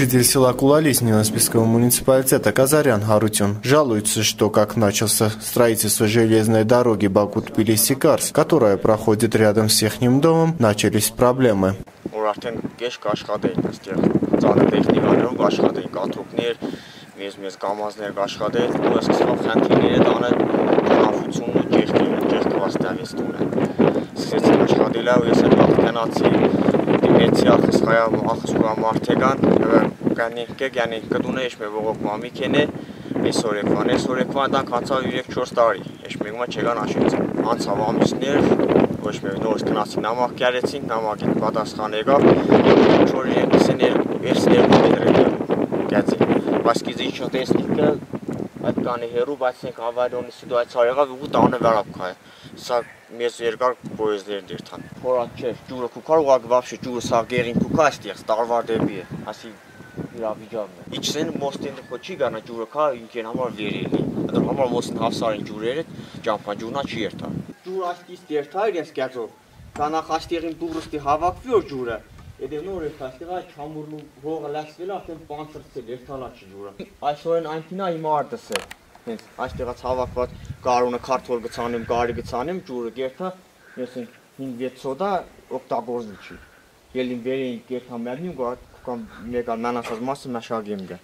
Житель села Кулались Неносписского муниципалитета Казарян Харутюн жалуется, что как начался строительство железной дороги Баку-Тбилиси-Карс, которая проходит рядом с их домом, начались проблемы. որ արդեն կեշ կաշխատեին այստեղ ծանր տեխնիկաներով կաշխատեին կատրուկներ, մեզ մեզ կամազներ կաշխատեին, ու սկսավ խնդիրները տանը խնամությունը ջերքերը, ջերքված տավից տունը։ Սկսեցին աշխատել ու ես այդ գնացի դիմեցի ախս խայա ախս ու մարդեգան, կանի կգանի կդունը ես մեր ողոք մամիկենե այսօր եկվան, այսօր եկվան դանք անցավ 3-4 տարի, ես մեկումա չեկան աշեց։ Անցավ ամիսներ, ոչ մեկ նոր գնացի նամակ կերեցինք, նամակին պատասխան եկավ, որ իրենք սեներ, ես ներկա մետրեր գացի։ Բայց գիզի ինչ տեսնիք կը այդ կանի հերու, բայց ենք ավարիոնի սիտուացիա եղավ ու տանը վերապ քայ։ Սա մեզ երկար պոեզդեր դիրթան։ Խորած չէ, ջուրը կուքար ուղակ վաբշե ջուրը սա գերին կուքա այստեղ տարվար դեպի է։ Ասի իրավիճակն է։ Իջսեն մոստին խոչի գանա ջուրը կա ինքեն համար վերելի։ Այդ համար մոստին հավսարին ջուրերը ճամփան ջուրնա չի երթա ջուր աստից դերթա իրենց կերծով կանախ աստեղին դուրստի հավաքվի որ ջուրը Եդեւ նոր էր տասեղա չամուրն ու հողը լացվել արդեն պանցրցել երթալաչի ջուրը։ Այսօր այն քինա իմ արտս է։ Հենց այստեղից հավաքված կարոնը քարտոլ գցանեմ, գարի գցանեմ ջուրը գերթա, ես են 5-6 սոդա օգտագործի չի։ Ելին վերին գերթա մյադնի ու կամ մեկա նանասած մասը մաշագեմ գա։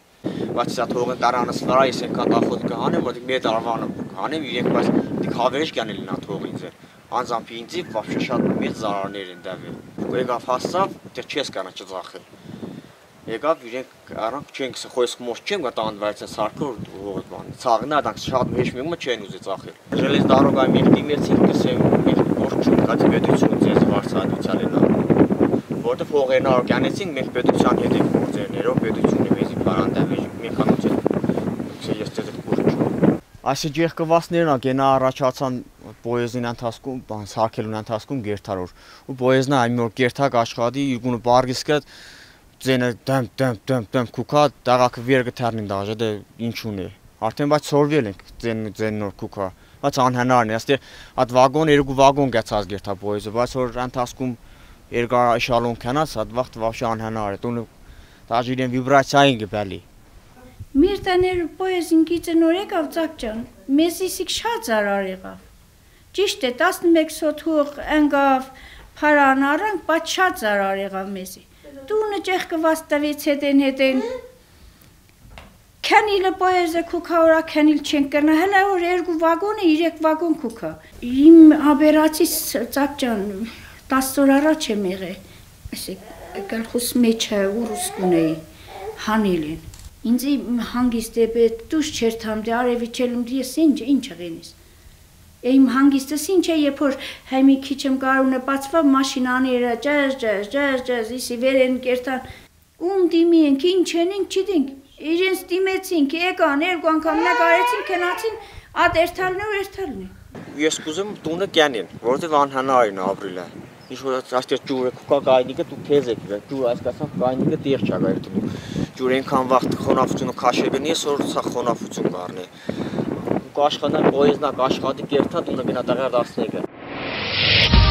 Բայց սա թողը տարանս նրա ես ենքան տախոտ կհանեմ, որ մի տարվանը հանեմ իրենք, բայց դիք հավերժ կյանելին ա թող ինձ է։ Անձամպի ինձի վապշե շատ մեծ զարարներ են դավել եկավ հասավ դեռ չես կանա չծախել եկավ իրենք առանք չենք խոսք մոս չեմ գա տանվայց սարքոր հողը բան ցաղնա դանք շատ մեջ մեկը չեն ուզի ծախել ժելեզ դարոգա մենք դիմեցինք կսեմ մենք ոչ չունկած պետություն ձեզ վարսանուցալ են որտեղ հողերն արգանեցին մենք պետության հետ ենք գործերներով պետությունը մեզի բարանդավի մեխանոց է ես դե կուրճ Այսի ջերկվածներն ա գենա առաջացան պոեզին ընթացքում, բան սարքելուն ընթացքում գերթարոր։ Ու պոեզնը այն որ գերթակ աշխատի, իրգունը բարգիսկը ձենը դեմ դեմ դեմ դեմ քուքա, դաղակը վեր գթարնին դաժե դե ինչուն է։ Արդեն բայց ծորվել ենք ձեն ձեն նոր քուքա։ Բայց անհնարն է, ասես հատ վագոն, երկու վագոն գացած գերթա պոեզը, բայց որ ընթացքում երկար շալոն քանած, հատ վաղտ վավշ անհնար է։ Տունը տաժիրեն վիբրացիային գբալի։ Մեր տաներ պոեզ ինքի ծնորեկ ավծակ ջան, մեզ իսիկ շատ զարար եղավ։ Ճիշտ է 11 սոտ հող ընկավ փարան առանք, բայց շատ զարար եղավ մեզի։ Տունը ճեղկված տվեց հետեն հետեն Քանիլը պոեզը քուքաորա քանիլ չեն կրնա հələ որ երկու վագոնը 3 վագոն քուքա։ Իմ աբերացի ծակճան 10 օր առաջ եմ եղել, այսեք գլխուս մեջը ուրուս կունեի հանելին։ Ինձ հանգիստ է բետ դուշ չեր թամ դե արևի չելում ես ինչ ինչ եղենիս։ Իմ հանգիստս ինչ է, երբ որ հայ մի քիչ եմ կարունը բացվա մաշինաները ջազ ջազ ջազ ջազ իսի վերեն կերտան ում դիմի ենք ինչ են ինչ չդինք իրենց դիմեցինք եկան երկու անգամ նկարեցին քնացին ատ երթալն ու երթալն ես կուզեմ տունը կյանին որովհետև անհնարին ապրիլը ինչ որ այստեղ ջուրը կա գայնիկը դու քեզ եք վեր ջուրը այսքան գայնիկը տեղ չա գայր դու ջուրը այնքան վաղ խոնավությունը քաշե գնի այսօր սա խոնավություն կառնի ու կաշխատան պոեզնա կաշխատի կերթա դու նգնա տղեր 11